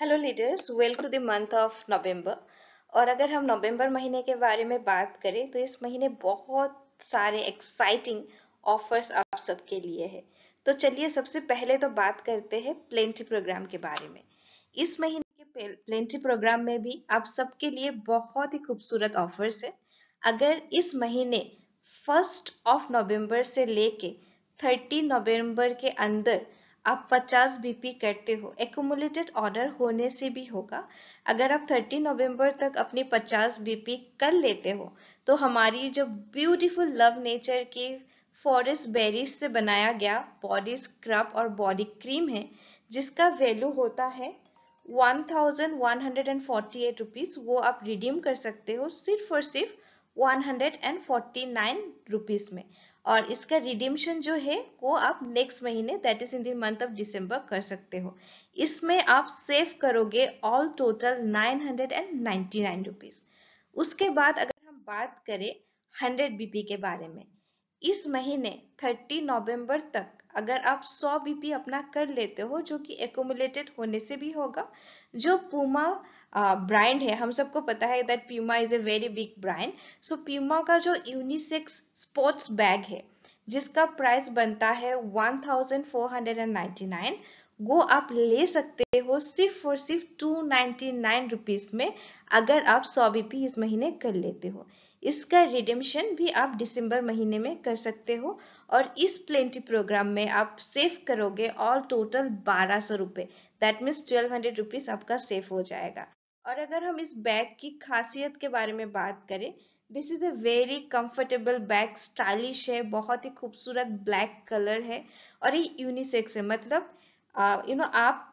Hello leaders well to the month of November और अगर हम नवंबर महीने के बारे में बात करें तो इस महीने बहुत सारे एक्साइटिंग ऑफर्स आप सबके लिए है। तो चलिए सबसे पहले तो बात करते हैं प्लेंटी प्रोग्राम के बारे में। इस महीने के प्लेंटी प्रोग्राम में भी आप सबके लिए बहुत ही खूबसूरत ऑफर्स है। अगर इस महीने फ़र्स्ट ऑफ़ नवंबर से लेके थर्टी नवंबर के अंदर आप 50 बीपी करते हो एकुमुलेटेड ऑर्डर होने से भी होगा। अगर आप 30 नवंबर तक अपनी 50 बीपी कर लेते हो तो हमारी जो ब्यूटीफुल लव नेचर की फॉरेस्ट बेरीज से बनाया गया बॉडी स्क्रब और बॉडी क्रीम है, जिसका वैल्यू होता है one thousand one hundred and forty eight rupees वो आप रिडीम कर सकते हो सिर्फ़ और सिर्फ़ one hundred and forty nine rupees में। और इसका रिडीम्शन जो है वो आप नेक्स्ट महीने that is in the month of December कर सकते हो। इसमें आप सेव करोगे all total nine hundred and ninety nine rupees उसके बाद अगर हम बात करें हंड्रेड बीपी के बारे में, इस महीने थर्टी नवंबर तक अगर आप 100 बीपी अपना कर लेते हो, जो कि एकोमुलेटेड होने से भी होगा, जो पूमा ब्रांड है। हम सबको पता है that Puma is a very big brand so Puma का जो यूनिसेक्स स्पोर्ट्स बैग है, जिसका प्राइस बनता है one thousand four hundred and ninety nine वो आप ले सकते हो सिर्फ़ और सिर्फ़ टू नाइन्टी नाइन रुपीज़ में, अगर आप सौ बीपी इस महीने कर लेते हो। इसका रिडेम्शन भी आप दिसंबर महीने में कर सकते हो और इस प्लेंटी प्रोग्राम में आप सेव करोगे ऑल टोटल बारह सौ रुपए। That means twelve hundred rupees आपका सेव हो जाएगा। और अगर हम इस बैग की खासियत के बारे में बात करें this is a very comfortable bag stylish है, बहुत ही खूबसूरत ब्लैक कलर है और ये यूनिसेक्स है। मतलब यू नो आप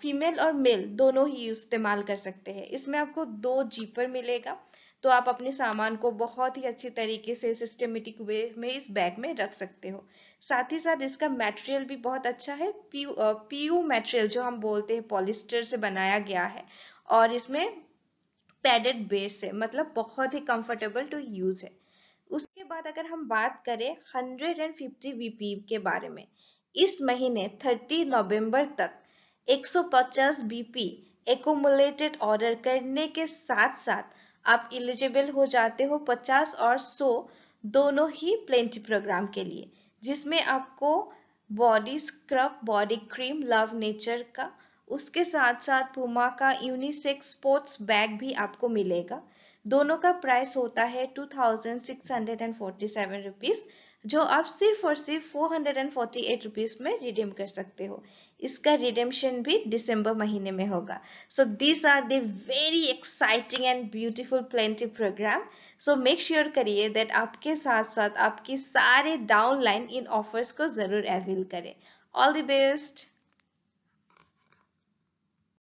फीमेल और मेल दोनों ही इस्तेमाल कर सकते हैं। इसमें आपको दो जीपर मिलेगा तो आप अपने सामान को बहुत ही अच्छे तरीके से सिस्टमेटिक वे में इस बैग में रख सकते हो। साथ ही साथ इसका मटेरियल भी बहुत अच्छा है पीयू पीयू मटेरियल जो हम बोलते हैं पॉलिस्टर से बनाया गया है। और इसमें पैडेड बेस है मतलब बहुत ही कंफर्टेबल टू यूज़ है। उसके बाद अगर हम बात करें 150 वीपी के बारे में, इस महीने 30 नवंबर तक 150 बीपी एकोमुलेटेड ऑर्डर करने के साथ साथ आप इलिजिबल हो जाते हो 50 और 100 दोनों ही प्लेंटी प्रोग्राम के लिए, जिसमें आपको body scrub body cream Love Nature का उसके साथ साथ पुमा का यूनिसेक्स स्पोर्ट्स बैग भी आपको मिलेगा। दोनों का प्राइस होता है two thousand six hundred and forty seven rupees जो आप सिर्फ़ और सिर्फ़ four hundred and forty eight rupees में रिडीम कर सकते हो। इसका रिडेम्शन भी दिसंबर महीने में होगा। So this are the very exciting and beautiful plenty programme so make sure करिए दैट आपके साथ साथ आपके सारे डाउनलाइन इन ऑफर्स को ज़रूर अवेल करें। All the best